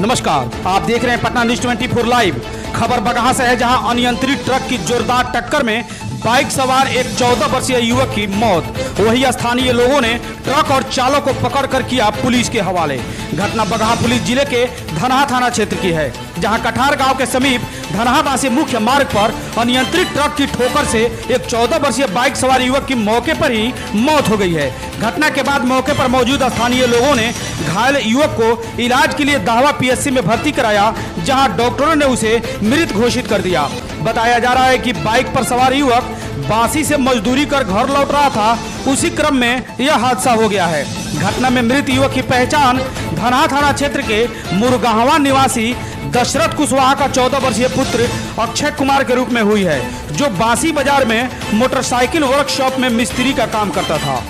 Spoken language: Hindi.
नमस्कार, आप देख रहे हैं पटना न्यूज़ 24 लाइव। खबर बगहा से है जहाँ अनियंत्रित ट्रक की जोरदार टक्कर में बाइक सवार एक 14 वर्षीय युवक की मौत। वही स्थानीय लोगों ने ट्रक और चालक को पकड़कर किया पुलिस के हवाले। घटना बगहा पुलिस ज़िले के धनहा थाना क्षेत्र की है, जहाँ कठार गाँव के समीप धनहा मुख्य मार्ग पर अनियंत्रित ट्रक की ठोकर से एक 14 वर्षीय बाइक सवार युवक की मौके पर ही मौत हो गई है। घटना के बाद मौके पर मौजूद स्थानीय लोगों ने घायल युवक को इलाज के लिए दाहवा पीएससी में भर्ती कराया, जहाँ डॉक्टरों ने उसे मृत घोषित कर दिया। बताया जा रहा है कि बाइक पर सवार युवक बासी से मजदूरी कर घर लौट रहा था। उसी क्रम में यह हादसा हो गया है। घटना में मृत युवक की पहचान धनहा थाना क्षेत्र के मुरगाहवा निवासी दशरथ कुशवाहा का चौदह वर्षीय पुत्र अक्षय कुमार के रूप में हुई है, जो बासी बाज़ार में मोटरसाइकिल वर्कशॉप में मिस्त्री का काम करता था।